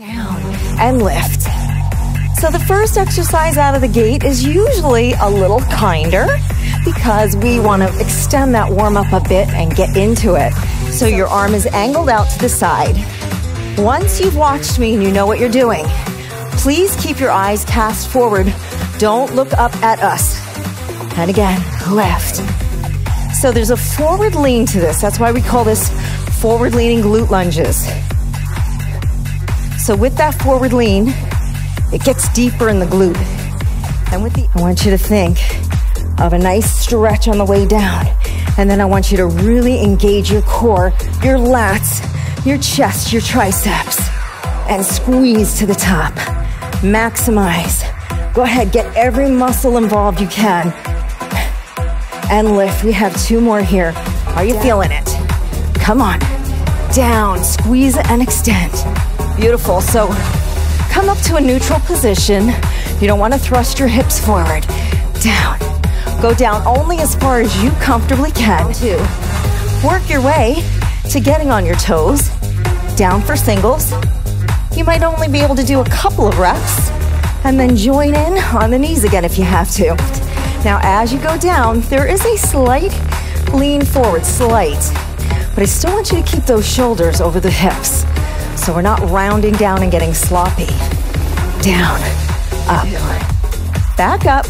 Down and lift. So the first exercise out of the gate is usually a little kinder because we want to extend that warm up a bit and get into it. So your arm is angled out to the side. Once you've watched me and you know what you're doing, please keep your eyes cast forward. Don't look up at us. And again, left. So there's a forward lean to this. That's why we call this forward leaning glute lunges. So with that forward lean, it gets deeper in the glute. And with the, I want you to think of a nice stretch on the way down. And then I want you to really engage your core, your lats, your chest, your triceps, and squeeze to the top. Maximize. Go ahead, get every muscle involved you can. And lift. We have two more here. Are you feeling it? Come on. Down, squeeze and extend. Beautiful. So come up to a neutral position. You don't want to thrust your hips forward. Down. Go down only as far as you comfortably can. Two. Work your way to getting on your toes. Down for singles. You might only be able to do a couple of reps and then join in on the knees again if you have to. Now, as you go down, there is a slight lean forward, slight. But I still want you to keep those shoulders over the hips. So we're not rounding down and getting sloppy. Down, up, back up,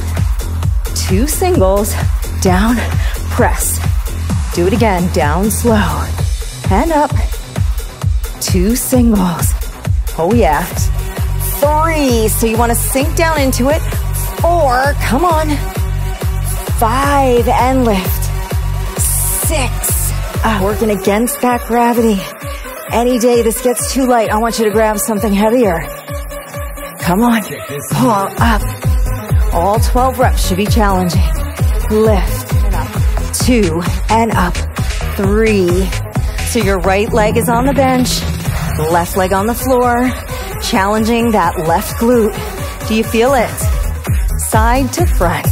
two singles, down, press. Do it again, down slow, and up, two singles. Oh yeah. Three, so you wanna sink down into it. Four, come on. Five, and lift. Six, ah, working against that gravity. Any day this gets too light, I want you to grab something heavier. Come on, pull up. All 12 reps should be challenging. Lift, two, and up. Three. So your right leg is on the bench, left leg on the floor, challenging that left glute. Do you feel it? Side to front.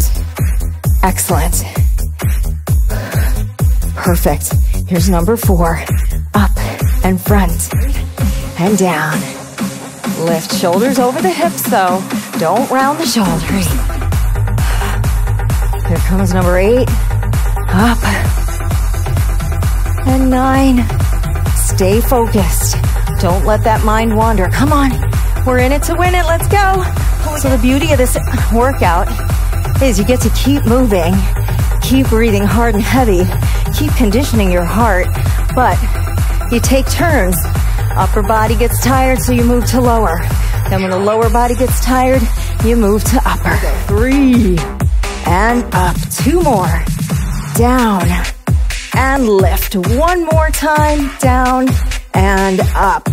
Excellent. Perfect. Here's number four. And front and down. Lift shoulders over the hips though. Don't round the shoulders. Here comes number eight. Up. And nine. Stay focused. Don't let that mind wander. Come on. We're in it to win it. Let's go. So the beauty of this workout is you get to keep moving, keep breathing hard and heavy, keep conditioning your heart, but you take turns. Upper body gets tired, so you move to lower. Then when the lower body gets tired, you move to upper. Three. And up. Two more. Down. And lift. One more time. Down and up.